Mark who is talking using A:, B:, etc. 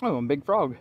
A: Oh, a big frog.